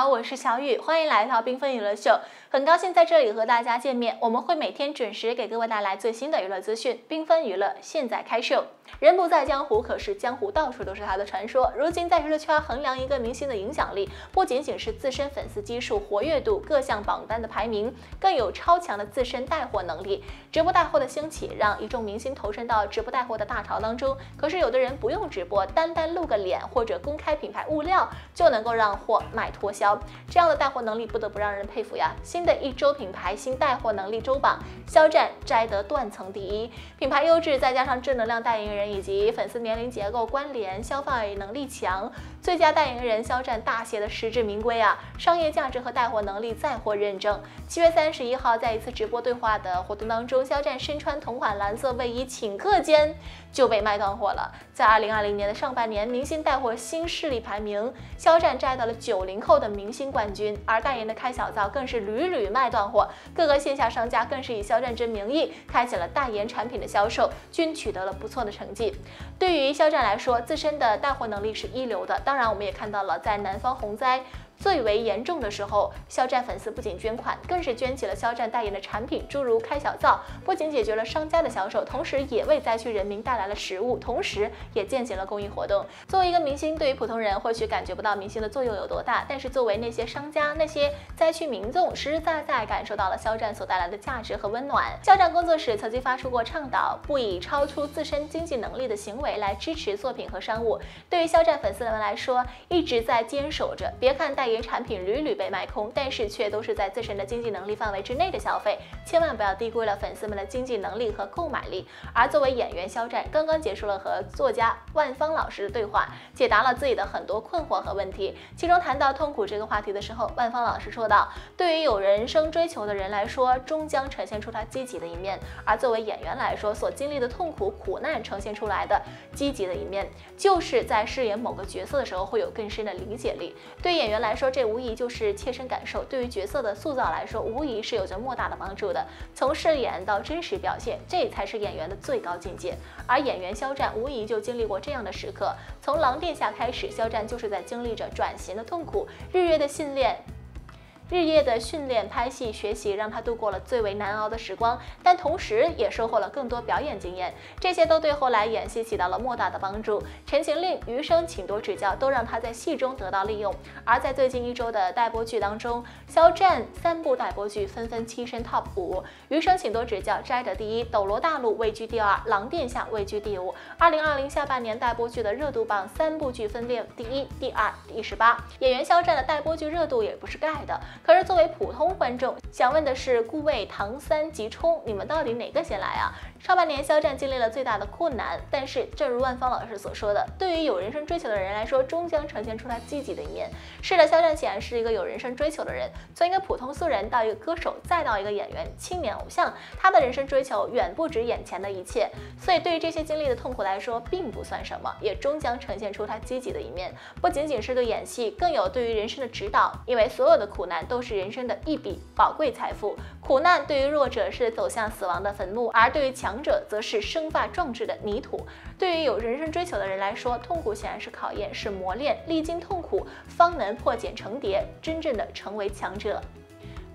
好，我是小雨，欢迎来到缤纷娱乐秀。很高兴在这里和大家见面。我们会每天准时给各位带来最新的娱乐资讯。缤纷娱乐现在开秀。人不在江湖，可是江湖到处都是他的传说。如今在娱乐圈衡量一个明星的影响力，不仅仅是自身粉丝基数、活跃度、各项榜单的排名，更有超强的自身带货能力。直播带货的兴起，让一众明星投身到直播带货的大潮当中。可是有的人不用直播，单单露个脸或者公开品牌物料，就能够让货卖脱销。这样的带货能力，不得不让人佩服呀。新的一周品牌新带货能力周榜，肖战摘得断层第一。品牌优质，再加上正能量代言人以及粉丝年龄结构关联，消费能力强，最佳代言人肖战大写的实至名归啊！商业价值和带货能力再获认证。七月三十一号，在一次直播对话的活动当中，肖战身穿同款蓝色卫衣，顷刻间就被卖断货了。在二零二零年的上半年，明星带货新势力排名，肖战摘到了九零后的明星冠军，而代言的开小灶更是屡屡卖。断货，各个线下商家更是以肖战之名义开启了代言产品的销售，均取得了不错的成绩。对于肖战来说，自身的带货能力是一流的。当然，我们也看到了在南方洪灾。最为严重的时候，肖战粉丝不仅捐款，更是捐起了肖战代言的产品，诸如开小灶，不仅解决了商家的销售，同时也为灾区人民带来了食物，同时也践行了公益活动。作为一个明星，对于普通人或许感觉不到明星的作用有多大，但是作为那些商家、那些灾区民众，实实在在感受到了肖战所带来的价值和温暖。肖战工作室曾经发出过倡导，不以超出自身经济能力的行为来支持作品和商务。对于肖战粉丝们来说，一直在坚守着，别看代言产品屡屡被卖空，但是却都是在自身的经济能力范围之内的消费，千万不要低估了粉丝们的经济能力和购买力。而作为演员，肖战刚刚结束了和作家万芳老师的对话，解答了自己的很多困惑和问题。其中谈到痛苦这个话题的时候，万芳老师说道：“对于有人生追求的人来说，终将呈现出他积极的一面；而作为演员来说，所经历的痛苦苦难呈现出来的积极的一面，就是在饰演某个角色的时候会有更深的理解力。对演员来说说，这无疑就是切身感受，对于角色的塑造来说，无疑是有着莫大的帮助的。从饰演到真实表现，这才是演员的最高境界。而演员肖战无疑就经历过这样的时刻。从《狼殿下》开始，肖战就是在经历着转型的痛苦，日月的训练。日夜的训练、拍戏、学习，让他度过了最为难熬的时光，但同时也收获了更多表演经验，这些都对后来演戏起到了莫大的帮助。《陈情令》《余生，请多指教》都让他在戏中得到利用。而在最近一周的待播剧当中，肖战三部待播剧纷纷跻身 TOP 五，《余生，请多指教》摘得第一，《斗罗大陆》位居第二，《狼殿下》位居第五。二零二零下半年待播剧的热度榜，三部剧分列第一、第二、第十八。演员肖战的待播剧热度也不是盖的。可是作为普通观众，想问的是，顾魏、唐三、吉冲，你们到底哪个先来啊？上半年肖战经历了最大的困难，但是正如万芳老师所说的，对于有人生追求的人来说，终将呈现出他积极的一面。是的，肖战显然是一个有人生追求的人，从一个普通素人到一个歌手，再到一个演员、青年偶像，他的人生追求远不止眼前的一切。所以对于这些经历的痛苦来说，并不算什么，也终将呈现出他积极的一面。不仅仅是对演戏，更有对于人生的指导，因为所有的苦难都是人生的一笔宝贵财富。苦难对于弱者是走向死亡的坟墓，而对于强。者则是生发壮志的泥土。对于有人生追求的人来说，痛苦显然是考验，是磨练。历经痛苦，方能破茧成蝶，真正的成为强者。